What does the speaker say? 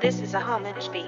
This is a homage beat.